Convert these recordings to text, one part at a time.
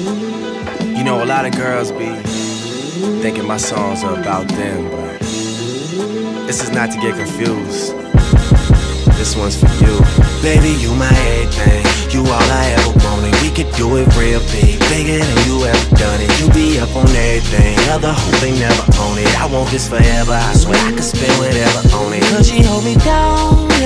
You know, a lot of girls be thinking my songs are about them, but this is not to get confused. This one's for you. Baby, you my everything. You all I ever wanted. We could do it real big, bigger than you ever done it. You be up on everything. Other hope they never own it. I want this forever. I swear I could spend whatever on it. Cause she hold me down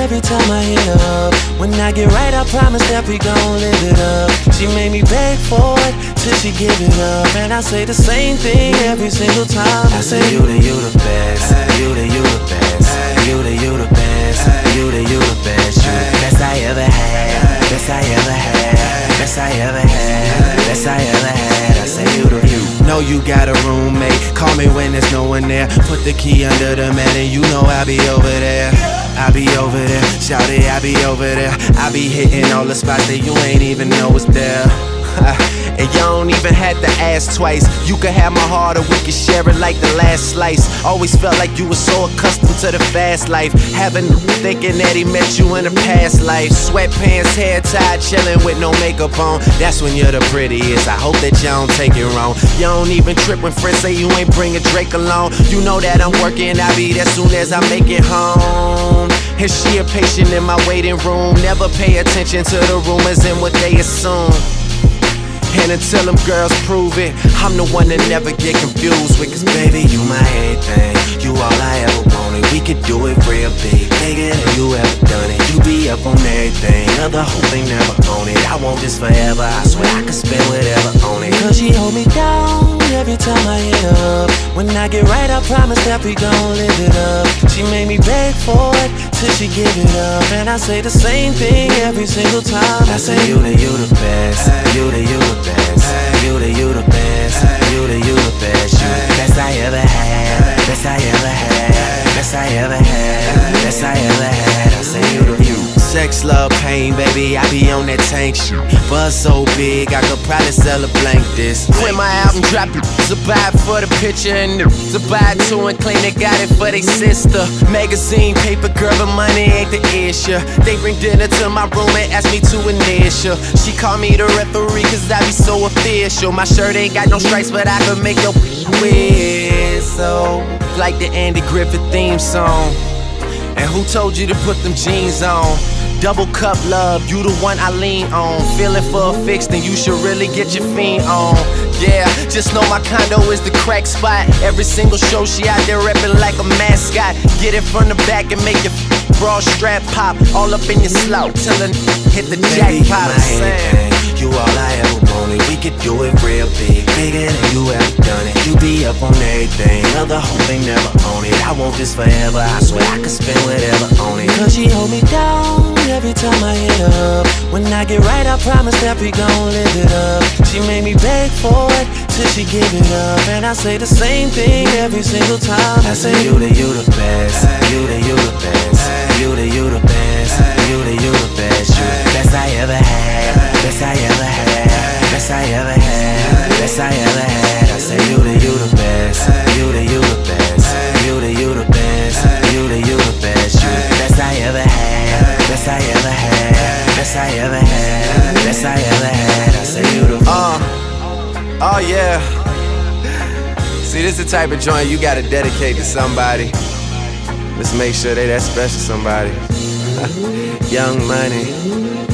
every time I hit up. When I get right, I promise that we gon' live it up. She made me beg for it till she give it up. And I say the same thing every single time. I say, You the, you the best. You the, you the best. You the, you the best. You the, you the best. You the best I ever had. Best I ever had. Best I ever had. Best I ever had. I say, You the, you. Know you got a roommate. Call me when there's no one there. Put the key under the mat and you know I'll be over there. I be over there, shout it, I be over there. I be hitting all the spots that you ain't even know was there. and you don't even have to ask twice. You could have my heart or we could share it like the last slice. Always felt like you were so accustomed to the fast life. Having thinking that he met you in a past life. Sweatpants, hair tied, chilling with no makeup on. That's when you're the prettiest. I hope that you don't take it wrong. You don't even trip when friends say you ain't bringing Drake along. You know that I'm working, I'll be there soon as I make it home. Is she a patient in my waiting room. Never pay attention to the rumors and what they assume. And until them girls prove it, I'm the one that never get confused with. Cause Baby, you my everything. You all I ever wanted. We could do it real big, bigger than you ever done it. You be up on everything. Other hope they never own it. I want this forever. I swear I could spend whatever on it. Cause she hold me down every time I hit up. When I get right, I promise that we gon' live it up. She made for she give it up. And I say the same thing every single time. I say, You the, you the best. You the, you the best. Baby, I be on that tank shit. Buzz so big, I could probably sell a blank this. When my album drop, to buy for the picture and buy it too and clean, they got it for they sister. Magazine, paper, girl, but money ain't the issue. They bring dinner to my room and ask me to initial. She call me the referee, cause I be so official. My shirt ain't got no stripes, but I could make your whistle. Like the Andy Griffith theme song. And who told you to put them jeans on? Double cup love, you the one I lean on. Feeling for a fix, then you should really get your fiend on. Yeah, just know my condo is the crack spot. Every single show she out there reppin' like a mascot. Get it from the back and make your bra strap pop. All up in your slout, till a hit the jackpot. You all I ever wanted. We could do it real big, bigger than you ever done it. You be up on everything. Other hope they never own it. I want this forever. I swear I could spend whatever on it. Cause she hold me down every time I hit up. When I get right, I promise that we gon' live it up. She made me beg for it till she give it up. And I say the same thing every single time. I say, You the, you the Best I ever had. I say, You the, you the best. You the, you the best. You the, you the best. You the, you the best. You the best I ever had. Best I ever had. Best I ever had. Best I ever had. I say, You the. Uh, oh yeah. See, this the type of joint you gotta dedicate to somebody. Let's make sure they that special somebody. Young money.